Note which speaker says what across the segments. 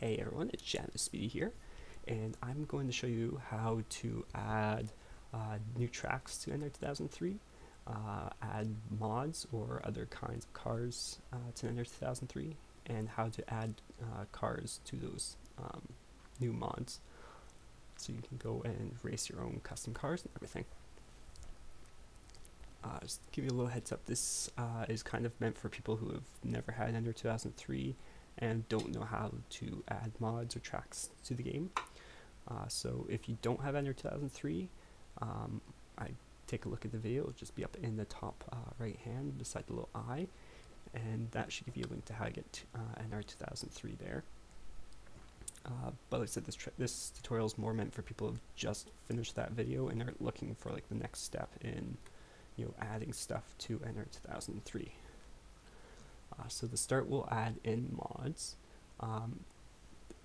Speaker 1: Hey everyone, it's Janice Speedy here, and I'm going to show you how to add uh, new tracks to NR 2003, uh, add mods or other kinds of cars uh, to NR 2003, and how to add uh, cars to those um, new mods. So you can go and race your own custom cars and everything. Uh, just give you a little heads up, this uh, is kind of meant for people who have never had NR 2003 and don't know how to add mods or tracks to the game. Uh, so if you don't have NR 2003, um, I take a look at the video, it'll just be up in the top uh, right hand beside the little eye, and that should give you a link to how to get uh, NR 2003 there. Uh, but like I said, this, this tutorial is more meant for people who've just finished that video and are looking for like the next step in, you know, adding stuff to NR 2003. Uh, so the start, we'll add in mods. Um,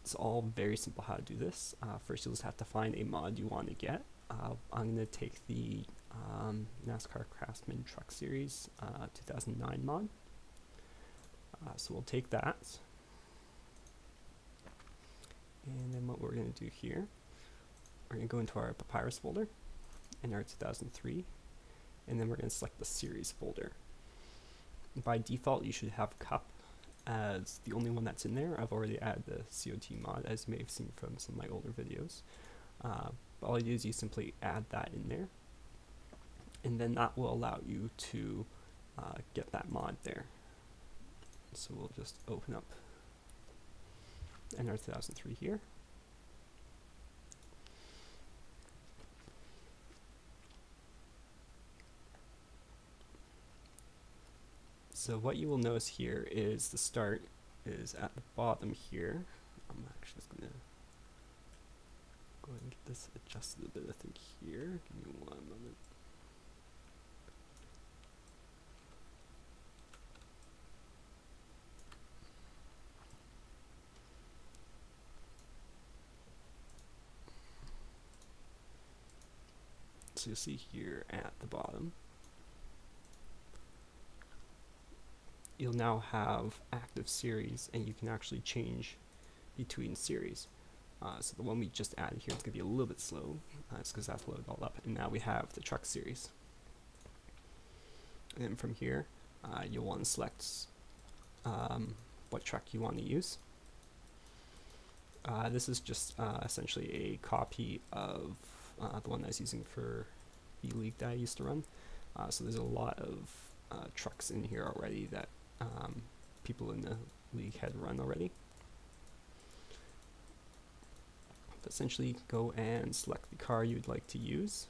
Speaker 1: it's all very simple how to do this. Uh, first, you'll just have to find a mod you want to get. Uh, I'm going to take the um, NASCAR Craftsman Truck Series uh, 2009 mod. Uh, so we'll take that. And then what we're going to do here, we're going to go into our Papyrus folder NR 2003, and then we're going to select the series folder by default you should have cup as the only one that's in there. I've already added the COT mod as you may have seen from some of my older videos. Uh, all you do is you simply add that in there and then that will allow you to uh, get that mod there. So we'll just open up NR 2003 here. So what you will notice here is the start is at the bottom here. I'm actually just going to go ahead and get this adjusted a bit, I think, here. Give me one moment. So you'll see here at the bottom, you'll now have active series and you can actually change between series. Uh, so the one we just added here is going to be a little bit slow. Uh, it's because that's loaded all up. And now we have the truck series. And then from here, uh, you'll want to select um, what truck you want to use. Uh, this is just uh, essentially a copy of uh, the one I was using for the league that I used to run. so there's a lot of trucks in here already that um, people in the league had run already. Essentially, go and select the car you'd like to use.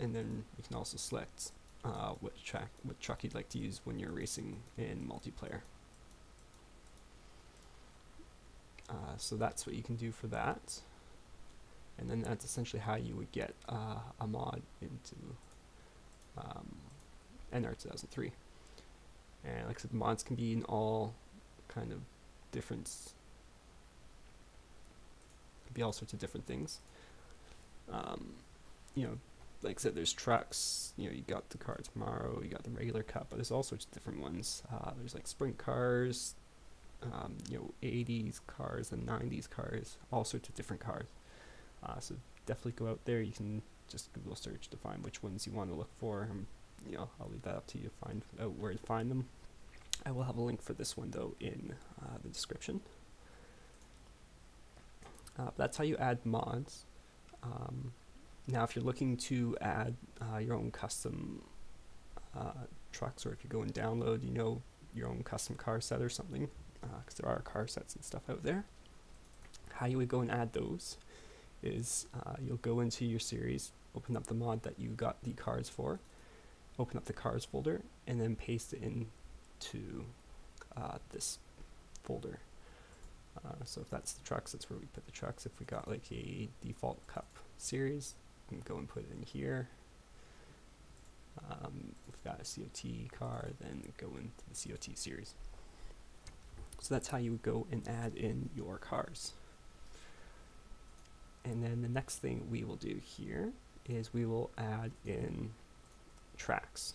Speaker 1: And then you can also select uh, what track, what truck you'd like to use when you're racing in multiplayer. Uh, so that's what you can do for that. And then that's essentially how you would get uh, a mod into um, NR 2003. And like I said, mods can be in all kind of different, be all sorts of different things. Um, you know, like I said, there's trucks, you know, you got the car tomorrow, you got the regular cup, but there's all sorts of different ones. Uh, there's like sprint cars, um, you know, 80s cars and 90s cars, all sorts of different cars. Uh, so definitely go out there. You can just Google search to find which ones you want to look for. I'm you know, I'll leave that up to you to find out where to find them. I will have a link for this one though in uh, the description. Uh, that's how you add mods. Um, now, if you're looking to add uh, your own custom uh, trucks, or if you go and download, you know, your own custom car set or something, because uh, there are car sets and stuff out there. How you would go and add those is uh, you'll go into your series, open up the mod that you got the cars for, open up the cars folder and then paste it into uh, this folder. Uh, so if that's the trucks, that's where we put the trucks. If we got like a default cup series, we can go and put it in here. Um, if we've got a COT car, then go into the COT series. So that's how you would go and add in your cars. And then the next thing we will do here is we will add in tracks.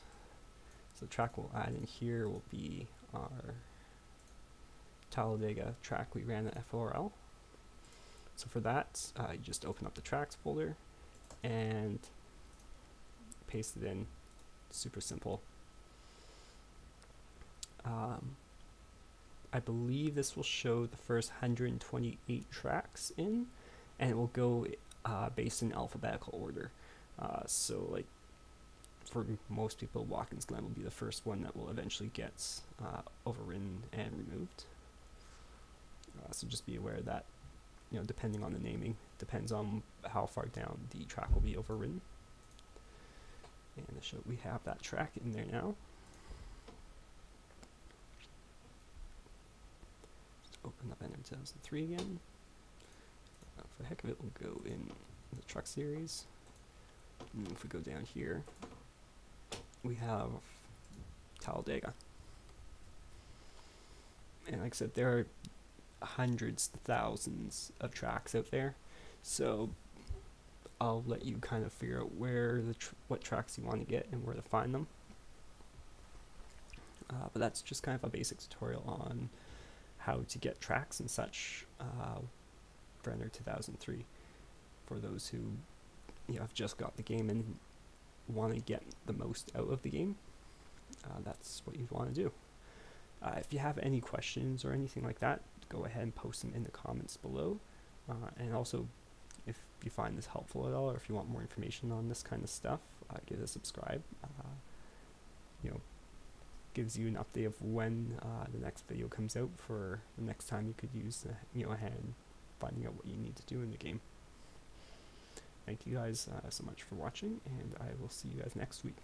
Speaker 1: So the track we'll add in here will be our Talladega track we ran at FORL. So for that, uh, you just open up the tracks folder and paste it in. Super simple. Um, I believe this will show the first 128 tracks in, and it will go uh, based in alphabetical order. Uh, so like for most people, Watkins Glen will be the first one that will eventually get uh, overridden and removed. Uh, so just be aware that, you know, depending on the naming, depends on how far down the track will be overridden. And show we have that track in there now. Just open up NR 2003 again. Uh, for the heck of it, we'll go in the truck series. And if we go down here, we have Talladega. And like I said, there are hundreds, thousands of tracks out there. So I'll let you kind of figure out where the tr what tracks you want to get and where to find them. Uh, but that's just kind of a basic tutorial on how to get tracks and such uh, for NR 2003 for those who you know have just got the game and want to get the most out of the game. Uh, that's what you want to do. Uh, if you have any questions or anything like that, go ahead and post them in the comments below. Uh, and also, if you find this helpful at all, or if you want more information on this kind of stuff, uh, give it a subscribe. Uh, you know, gives you an update of when uh, the next video comes out for the next time you could use the you know hand finding out what you need to do in the game. Thank you guys uh, so much for watching, and I will see you guys next week.